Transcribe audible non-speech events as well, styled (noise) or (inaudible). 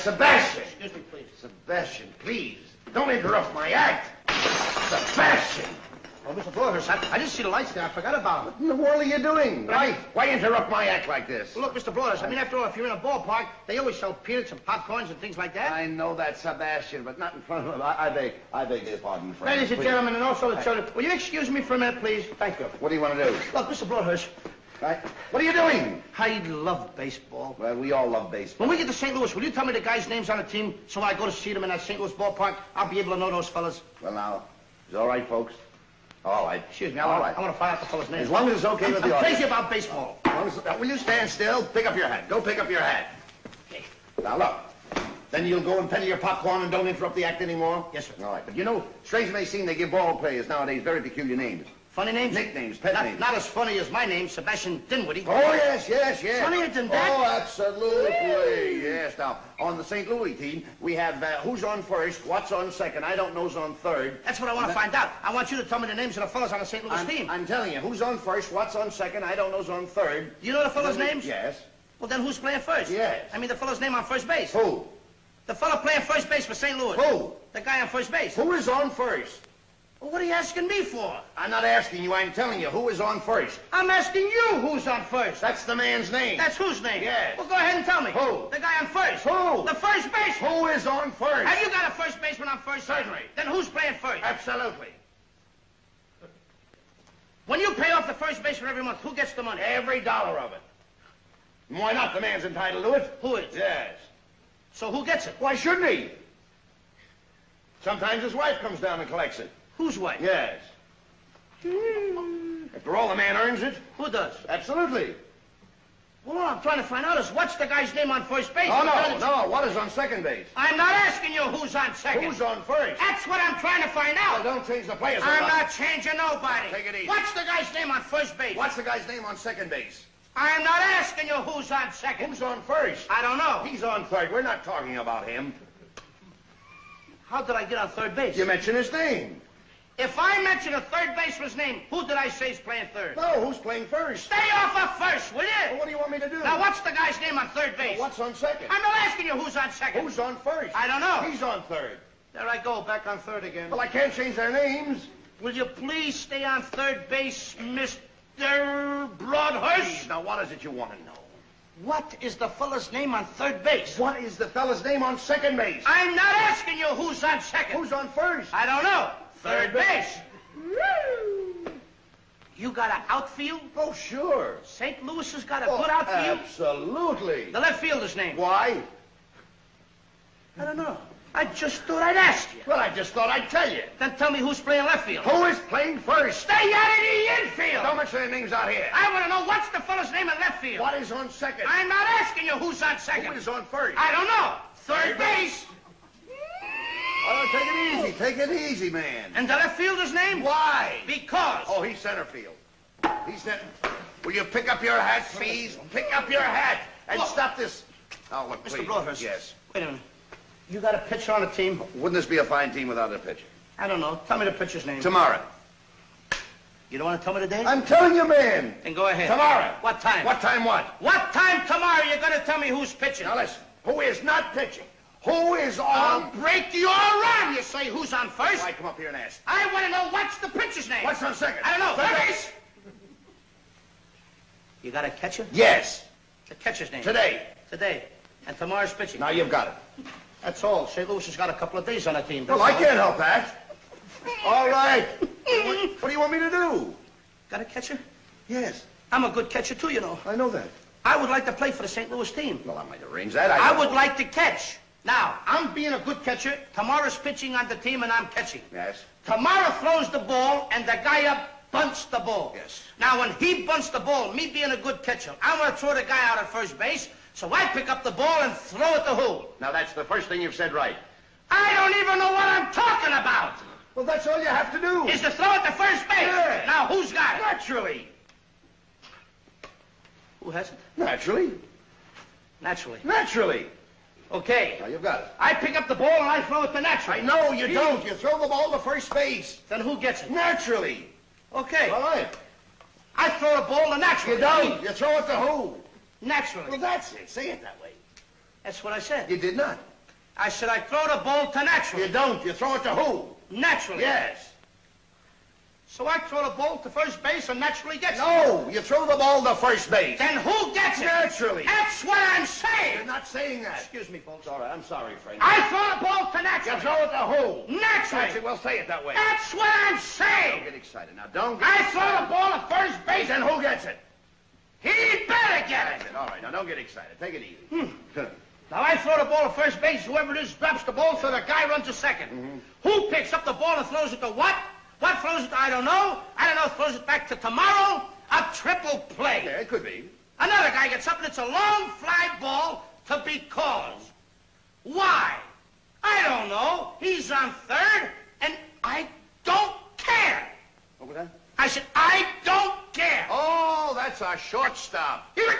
Sebastian? Excuse me, please. Sebastian, please. Don't interrupt my act. Sebastian. Oh, Mr. Broadhurst, I, I didn't see the lights there. I forgot about them. What in the world are you doing? I- Why, why interrupt my act like this? Well, look, Mr. Broadhurst, I mean, after all, if you're in a ballpark, they always sell peanuts and popcorns and things like that. I know that, Sebastian, but not in front of him. I, I beg, I beg your pardon, friend. Ladies and gentlemen, and also the children, will you excuse me for a minute, please? Thank you. What do you want to do? Look, Mr. Broadhurst, Right? What are you doing? I love baseball. Well, we all love baseball. When we get to St. Louis, will you tell me the guys' names on the team so when I go to see them in that St. Louis ballpark, I'll be able to know those fellas? Well, now, it's all right, folks? All right. Excuse me, I all want, right. I want to find out the fellas' names. As long as it's okay I'm, with I'm the crazy about baseball. As long as- now, will you stand still? Pick up your hat. Go pick up your hat. Okay. Now, look. Then you'll go and peddle your popcorn and don't interrupt the act anymore? Yes, sir. All right. But you know, strange may seem, they give ball players nowadays very peculiar names. Funny names? Nicknames, pet not, names. Not as funny as my name, Sebastian Dinwiddie. Oh, yes, yes, yes. Funnier than that? Oh, absolutely. Yes. Now, on the St. Louis team, we have uh, who's on first, what's on second, I don't know's on third. That's what I want to find out. I want you to tell me the names of the fellas on the St. Louis I'm, team. I'm telling you, who's on first, what's on second, I don't know's on third. you know the fellas' we- names? Yes. Well, then who's playing first? Yes. I mean the fellow's name on first base. Who? The fellow playing first base for St. Louis. Who? The guy on first base. Who is on first? Well, what are you asking me for? I'm not asking you, I'm telling you, who is on first? I'm asking you who's on first. That's the man's name. That's whose name? Yes. Well, go ahead and tell me. Who? The guy on first. Who? The first baseman. Who is on first? Have you got a first baseman on first? Certainly. Then who's playing first? Absolutely. When you pay off the first baseman every month, who gets the money? Every dollar of it. Why not? The man's entitled to it. Who is? Yes. So who gets it? Why shouldn't he? Sometimes his wife comes down and collects it. Whose wife? Yes. Hmm. After all, the man earns it. Who does? Absolutely. Well, all I'm trying to find out is what's the guy's name on first base? Oh, I'm no, no. What is on second base? I'm not asking you who's on second. Who's on first? That's what I'm trying to find Well, out. don't change the players. I'm not changing nobody. Take it easy. What's the guy's name on first base? What's the guy's name on second base? I'm not asking you who's on second. Who's on first? I don't know. He's on third. We're not talking about him. How did I get on third base? You mentioned his name. If I mention a third baseman's name, who did I say is playing third? No, who's playing first? Stay off of first, will you? Well, what do you want me to do? Now, what's the guy's name on third base? What's on second? I'm not asking you who's on second. Who's on first? I don't know. He's on third. There I go, back on third again. Well, I can't change their names. Will you please stay on third base, Mr. Broadhurst? Now, what is it you want to know? What is the fella's name on third base? What is the fella's name on second base? I'm not asking you who's on second. Who's on first? I don't know. Third base. You got an outfield? Oh, sure. St. Louis has got a Oh, good outfield? Absolutely. The left fielder's name? Why? I don't know. I just thought I'd ask you. Well, I just thought I'd tell you. Then tell me who's playing left field. Who is playing first? Stay out of the infield. Don't mention their names out here. I want to know what's the fella's name in left field. What is on second? I'm not asking you who's on second. Who is on first? I don't know. Third Third base. Oh, take it easy. Take it easy, man. And the left fielder's name? Why? Because. Oh, he's center field. He's center. Will you pick up your hat, please? Pick up your hat and Look. stop this. Oh, look, Mr. please. Broadhurst. Yes. Wait a minute. You got a pitcher on the team? Wouldn't this be a fine team without a pitcher? I don't know. Tell me the pitcher's name. Tomorrow. You don't want to tell me the date? I'm telling you, man. Then go ahead. Tomorrow. What time? What time what? What time tomorrow you're going to tell me who's pitching? Now listen. Who is not pitching? Who is on? I'll on? break your arm. You say who's on first? Why come up here and ask? I want to know what's the pitcher's name. What's on second? I don't know. Third Third base. You got a catcher? Yes. The catcher's name. Today. Today. And tomorrow's pitching. Now you've got it. That's all. St. Louis has got a couple of days on the team. Well, That's I can't help that. All right. (laughs) What, what do you want me to do? Got a catcher? Yes, I'm a good catcher, too, you know. I know that. I would like to play for the St. Louis team. Well, I might arrange that. I would like to catch. Now, I'm being a good catcher. Tomorrow's pitching on the team, and I'm catching. Yes. Tomorrow throws the ball, and the guy up bunts the ball. Yes. Now, when he bunts the ball, me being a good catcher, I'm going to throw the guy out at first base, so I pick up the ball and throw it to who? Now that's the first thing you've said right. I don't even know what I'm talking about. Well, that's all you have to do. Is to throw it to first base. Yeah. Now, who's got it? Naturally. Who has it? Naturally. Naturally. Naturally. Okay. Now, you've got it. I pick up the ball and I throw it to natural. I know you He- don't. You throw the ball to first base. Then who gets it? Naturally. Okay. All right. I throw the ball to natural. You don't. You throw it to who? Naturally. Well, that's it. Say it that way. That's what I said. You did not. I said I throw the ball to natural. You don't. You throw it to who? Naturally. Yes. So I throw the ball to first base and naturally gets it. No, you throw the ball to first base. Then who gets it? Naturally. That's what I'm saying. You're not saying that. Excuse me, folks. All right, I'm sorry, Frank. I throw the ball to naturally. You naturally. throw it to who? Naturally. It. Well, say it that way. That's what I'm saying. Don't get excited now. Don't get I excited. throw the ball to first base Then and who gets it? he better get it. it. All right, now don't get excited. Take it easy. Hmm. (laughs) Now I throw the ball to first base. Whoever it is drops the ball, so the guy runs to 2nd mm-hmm. Who picks up the ball and throws it to what? What throws it I don't know. I don't know. Throws it back to tomorrow. A triple play. yeah, it could be. Another guy gets up and it's a long fly ball to because. Why? I don't know. He's on third, and I don't care. What was that? I said, I don't care. Oh, that's our shortstop. Here it-